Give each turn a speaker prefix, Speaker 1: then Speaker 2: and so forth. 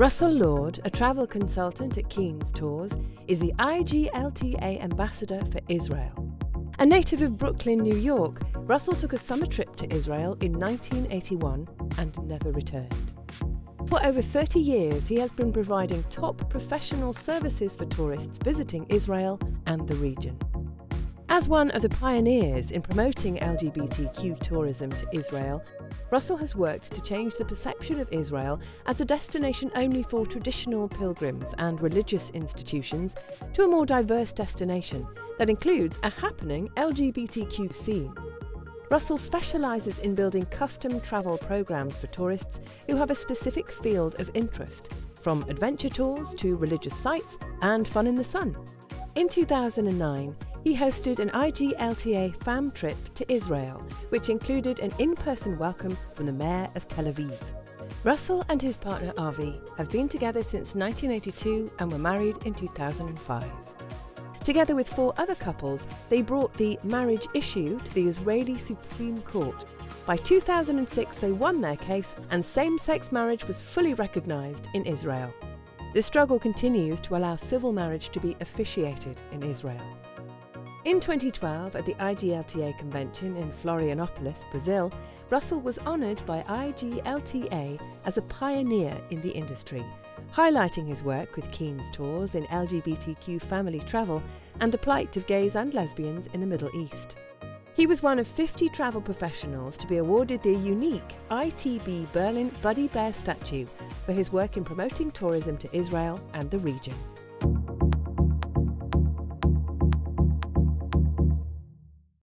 Speaker 1: Russell Lord, a travel consultant at Kenes Tours, is the IGLTA ambassador for Israel. A native of Brooklyn, New York, Russell took a summer trip to Israel in 1981 and never returned. For over 30 years, he has been providing top professional services for tourists visiting Israel and the region. As one of the pioneers in promoting LGBTQ tourism to Israel, Russell has worked to change the perception of Israel as a destination only for traditional pilgrims and religious institutions to a more diverse destination that includes a happening LGBTQ scene. Russell specialises in building custom travel programs for tourists who have a specific field of interest, from adventure tours to religious sites and fun in the sun. In 2009, he hosted an IGLTA fam trip to Israel, which included an in person welcome from the Mayor of Tel Aviv. Russell and his partner Avi have been together since 1982 and were married in 2005. Together with four other couples, they brought the marriage issue to the Israeli Supreme Court. By 2006, they won their case, and same sex marriage was fully recognised in Israel. The struggle continues to allow civil marriage to be officiated in Israel. In 2012, at the IGLTA convention in Florianopolis, Brazil, Russell was honoured by IGLTA as a pioneer in the industry, highlighting his work with Kenes Tours in LGBTQ family travel and the plight of gays and lesbians in the Middle East. He was one of 50 travel professionals to be awarded the unique ITB Berlin Buddy Bear statue for his work in promoting tourism to Israel and the region.